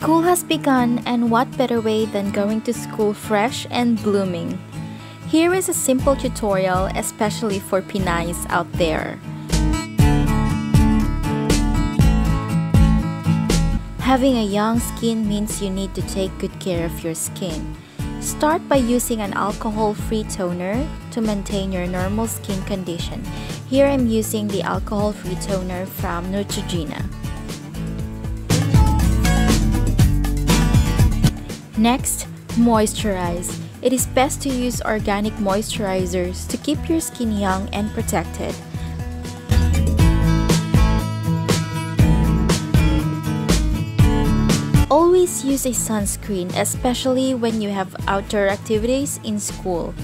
School has begun, and what better way than going to school fresh and blooming? Here is a simple tutorial, especially for Pinays out there. Having a young skin means you need to take good care of your skin. Start by using an alcohol-free toner to maintain your normal skin condition. Here I'm using the alcohol-free toner from Neutrogena. Next, moisturize. It is best to use organic moisturizers to keep your skin young and protected. Always use a sunscreen, especially when you have outdoor activities in school.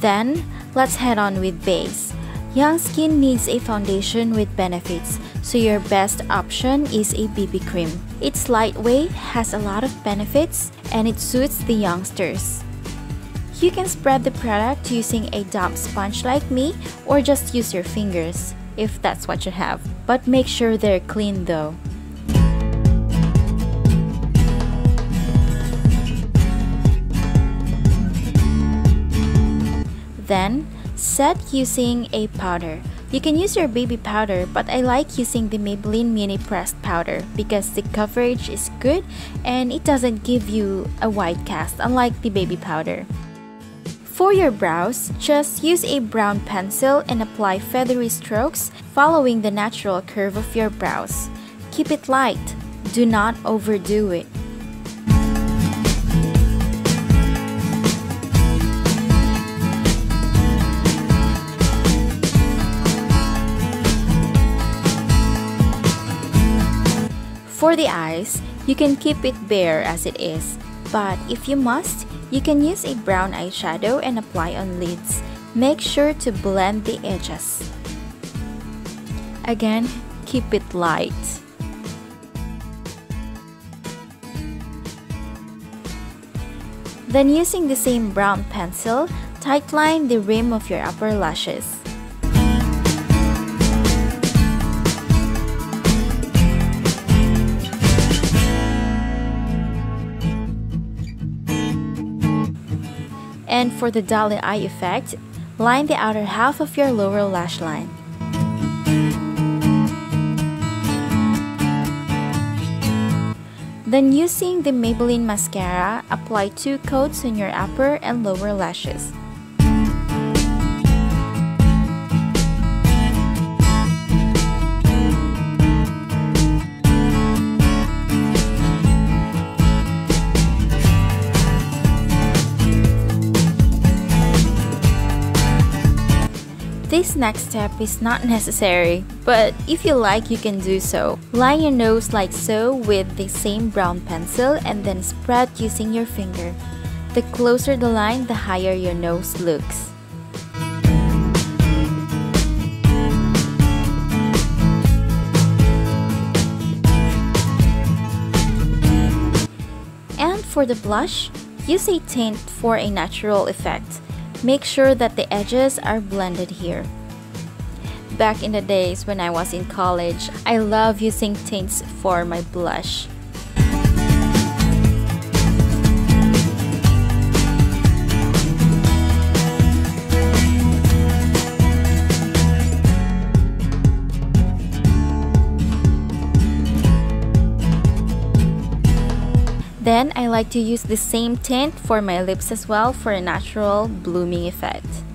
Then, let's head on with base. Young skin needs a foundation with benefits, so your best option is a BB cream. It's lightweight, has a lot of benefits, and it suits the youngsters. You can spread the product using a damp sponge like me or just use your fingers, if that's what you have. But make sure they're clean though. Then, set using a powder. You can use your baby powder, but I like using the Maybelline Mini Pressed Powder because the coverage is good and it doesn't give you a white cast unlike the baby powder. For your brows, just use a brown pencil and apply feathery strokes following the natural curve of your brows. Keep it light, do not overdo it. For the eyes, you can keep it bare as it is, but if you must, you can use a brown eyeshadow and apply on lids. Make sure to blend the edges. Again, keep it light. Then using the same brown pencil, tightline the rim of your upper lashes. And for the dolly eye effect, line the outer half of your lower lash line. Then using the Maybelline mascara, apply two coats on your upper and lower lashes. This next step is not necessary, but if you like you can do so. Line your nose like so with the same brown pencil and then spread using your finger. The closer the line, the higher your nose looks. And for the blush, use a tint for a natural effect. Make sure that the edges are blended here. Back in the days when I was in college, I love using tints for my blush. Then I like to use the same tint for my lips as well for a natural blooming effect.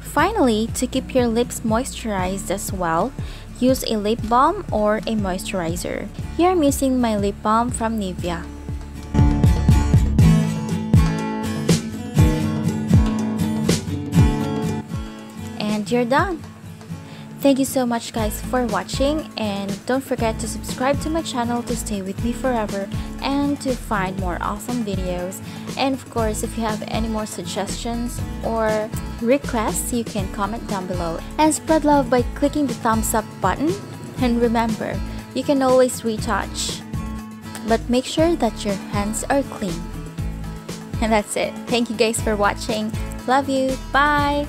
Finally, to keep your lips moisturized as well, use a lip balm or a moisturizer. Here I'm using my lip balm from Nivea. And you're done! Thank you so much guys for watching and don't forget to subscribe to my channel to stay with me forever and to find more awesome videos. And of course, if you have any more suggestions or requests, you can comment down below. And spread love by clicking the thumbs up button. And remember, you can always retouch. But make sure that your hands are clean. And that's it. Thank you guys for watching. Love you. Bye.